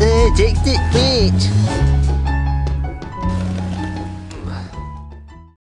Ee, çekti. Ee,